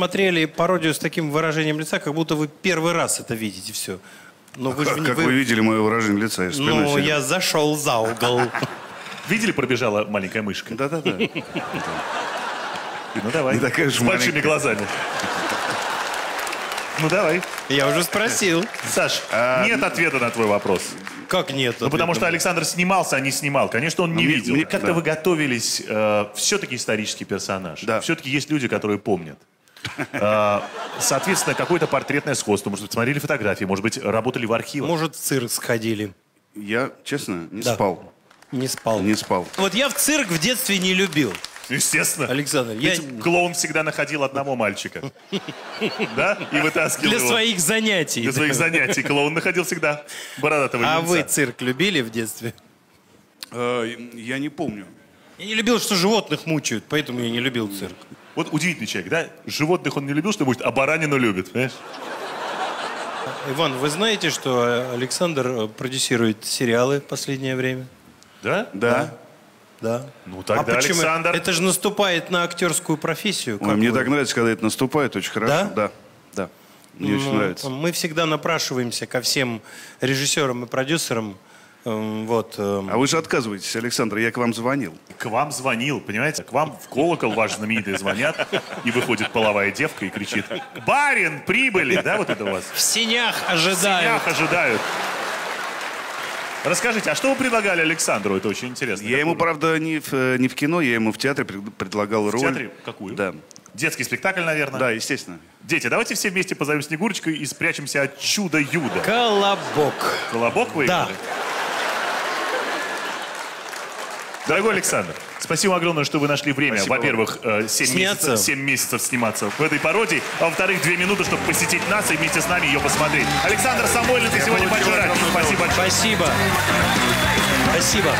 смотрели пародию с таким выражением лица, как будто вы первый раз это видите все. Но вы же Как, как вы видели мое выражение лица? Я вспоминаю Ну, себе. я зашел за угол. Видели, пробежала маленькая мышка? Да-да-да. Ну давай. Не такая уж С большими глазами. Ну давай. Я уже спросил. Саш, А, нет ответа на твой вопрос. Как нет? Ну, потому что Александр снимался, а не снимал. Конечно, он не мне- видел. мне- Как-то да. вы готовились. все-таки исторический персонаж. Да. Все-таки есть люди, которые помнят. Э, Соответственно, какое-то портретное сходство. Может быть, смотрели фотографии, может быть, работали в архивах. Может, в цирк сходили. Я, честно, не Да. спал. Не спал. Не спал. Вот я в цирк в детстве не любил. Естественно. Александр, я Ведь клоун всегда находил одного мальчика. Да? И вытаскивал для его. своих занятий. Для своих занятий. Клоун находил всегда бородатого А юнца. вы цирк любили в детстве? Э, Я не помню. Я не любил, что животных мучают, поэтому я не любил цирк. Вот удивительный человек, да? Животных он не любил, что будет, а баранину любит, понимаешь? Иван, вы знаете, что Александр э, продюсирует сериалы в последнее время? Да? Да. Да. Ну, тогда, а почему? Александр- Это же наступает на актерскую профессию. Ой, мне так нравится, когда это наступает, очень хорошо. Да? Да. Да. Мне очень Ну, нравится. Мы всегда напрашиваемся ко всем режиссерам и продюсерам. Эм, Вот. эм, А вы же отказываетесь, Александр, я к вам звонил. К вам звонил, понимаете? К вам в колокол ваш знаменитый звонят, и выходит половая девка и кричит «Барин, прибыли!» Да, вот это у вас? В синях В ожидают. синях ожидают. Расскажите, а что вы предлагали Александру? Это очень интересно. Я ему, правда, не в, э, не в кино, я ему в театре пред- предлагал В роль. театре какую? Да. Детский спектакль, наверное? Да, естественно. Дети, давайте все вместе позовем Снегурочку и спрячемся от чуда-юда. Колобок. Колобок выиграли? Да. Дорогой Александр, спасибо огромное, что вы нашли время. Спасибо Во-первых, 7 Сняться. месяцев, 7 месяцев сниматься в этой пародии, а во-вторых, 2 минуты, чтобы посетить нас и вместе с нами ее посмотреть. Александр Самойлов, и сегодня большой огромное Спасибо большое. Спасибо. Спасибо.